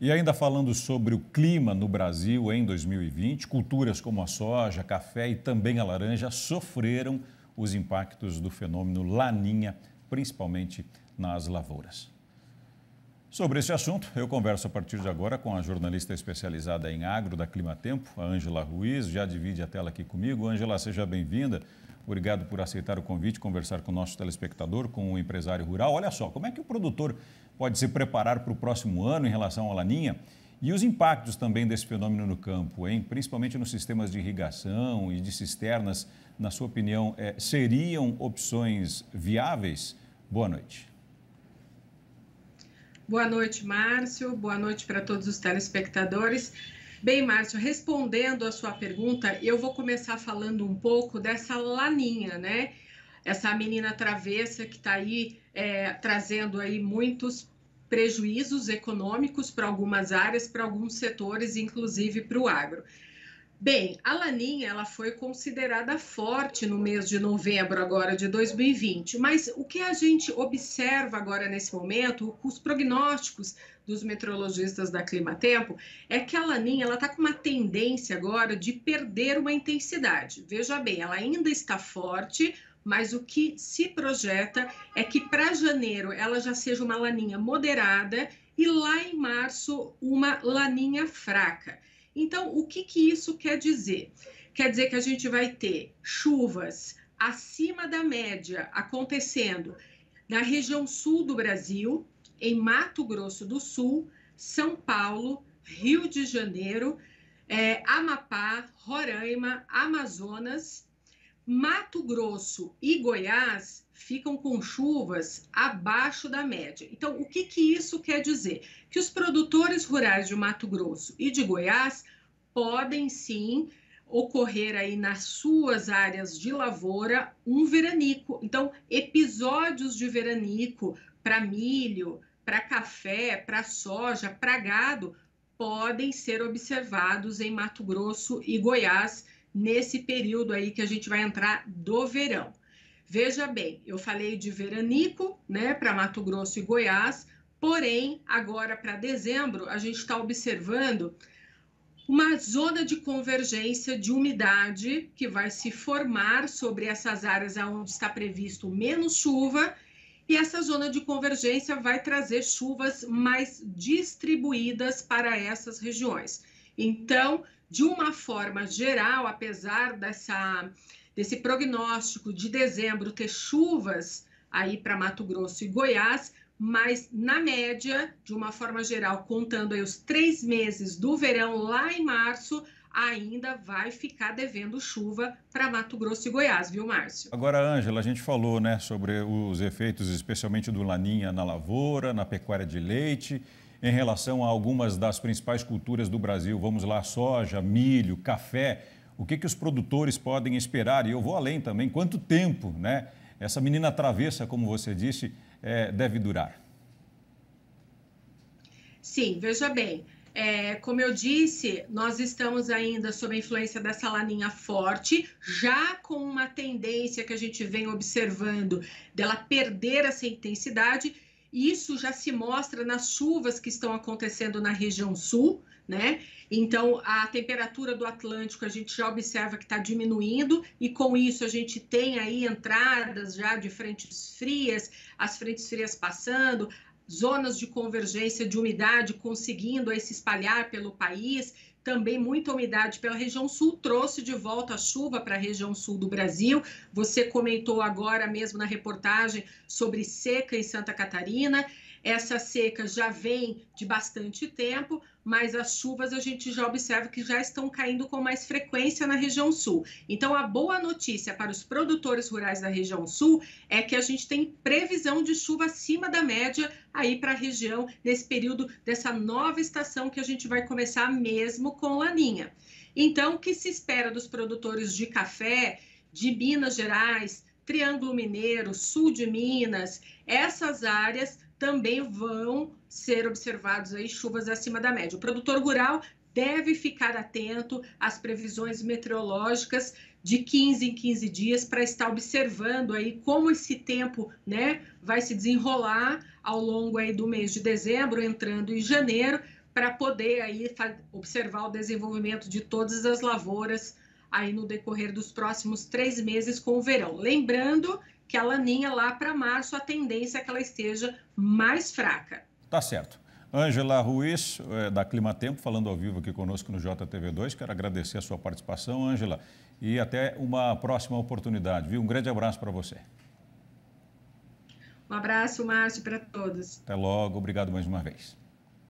E ainda falando sobre o clima no Brasil em 2020, culturas como a soja, café e também a laranja sofreram os impactos do fenômeno Laninha, principalmente nas lavouras. Sobre esse assunto, eu converso a partir de agora com a jornalista especializada em agro da Climatempo, a Ângela Ruiz. Já divide a tela aqui comigo. Ângela, seja bem-vinda. Obrigado por aceitar o convite, conversar com o nosso telespectador, com o empresário rural. Olha só, como é que o produtor pode se preparar para o próximo ano em relação à laninha? E os impactos também desse fenômeno no campo, hein? principalmente nos sistemas de irrigação e de cisternas, na sua opinião, é, seriam opções viáveis? Boa noite. Boa noite, Márcio. Boa noite para todos os telespectadores. Bem, Márcio, respondendo a sua pergunta, eu vou começar falando um pouco dessa laninha, né? Essa menina travessa que está aí é, trazendo aí muitos prejuízos econômicos para algumas áreas, para alguns setores, inclusive para o agro. Bem, a laninha ela foi considerada forte no mês de novembro agora de 2020, mas o que a gente observa agora nesse momento, os prognósticos dos meteorologistas da Climatempo, é que a laninha ela está com uma tendência agora de perder uma intensidade. Veja bem, ela ainda está forte, mas o que se projeta é que para janeiro ela já seja uma laninha moderada e lá em março uma laninha fraca. Então, o que, que isso quer dizer? Quer dizer que a gente vai ter chuvas acima da média acontecendo na região sul do Brasil, em Mato Grosso do Sul, São Paulo, Rio de Janeiro, é, Amapá, Roraima, Amazonas, Mato Grosso e Goiás ficam com chuvas abaixo da média. Então, o que, que isso quer dizer? Que os produtores rurais de Mato Grosso e de Goiás podem sim ocorrer aí nas suas áreas de lavoura um veranico. Então, episódios de veranico para milho, para café, para soja, para gado, podem ser observados em Mato Grosso e Goiás nesse período aí que a gente vai entrar do verão. Veja bem, eu falei de veranico, né, para Mato Grosso e Goiás, porém, agora para dezembro, a gente está observando uma zona de convergência de umidade que vai se formar sobre essas áreas onde está previsto menos chuva e essa zona de convergência vai trazer chuvas mais distribuídas para essas regiões. Então, de uma forma geral, apesar dessa, desse prognóstico de dezembro ter chuvas aí para Mato Grosso e Goiás, mas na média, de uma forma geral, contando aí os três meses do verão lá em março, ainda vai ficar devendo chuva para Mato Grosso e Goiás, viu, Márcio? Agora, Ângela, a gente falou né, sobre os efeitos, especialmente do Laninha na lavoura, na pecuária de leite, em relação a algumas das principais culturas do Brasil. Vamos lá, soja, milho, café. O que, que os produtores podem esperar? E eu vou além também, quanto tempo né, essa menina travessa, como você disse, é, deve durar? Sim, veja bem. É, como eu disse, nós estamos ainda sob a influência dessa laninha forte, já com uma tendência que a gente vem observando dela perder essa intensidade. Isso já se mostra nas chuvas que estão acontecendo na região sul, né? Então, a temperatura do Atlântico a gente já observa que está diminuindo, e com isso a gente tem aí entradas já de frentes frias, as frentes frias passando, zonas de convergência de umidade conseguindo aí se espalhar pelo país, também muita umidade pela região sul, trouxe de volta a chuva para a região sul do Brasil. Você comentou agora mesmo na reportagem sobre seca em Santa Catarina. Essa seca já vem de bastante tempo, mas as chuvas a gente já observa que já estão caindo com mais frequência na região sul. Então, a boa notícia para os produtores rurais da região sul é que a gente tem previsão de chuva acima da média aí para a região nesse período dessa nova estação que a gente vai começar mesmo com laninha. Então, o que se espera dos produtores de café de Minas Gerais, Triângulo Mineiro, sul de Minas, essas áreas também vão ser observados aí chuvas acima da média. O produtor rural deve ficar atento às previsões meteorológicas de 15 em 15 dias para estar observando aí como esse tempo, né, vai se desenrolar ao longo aí do mês de dezembro, entrando em janeiro, para poder aí observar o desenvolvimento de todas as lavouras aí no decorrer dos próximos três meses com o verão. Lembrando que a laninha lá para março a tendência é que ela esteja mais fraca. Tá certo. Ângela Ruiz, eh, da Clima Tempo, falando ao vivo aqui conosco no JTV2. Quero agradecer a sua participação, Ângela, e até uma próxima oportunidade. Viu? Um grande abraço para você. Um abraço, Márcio, para todos. Até logo. Obrigado mais uma vez.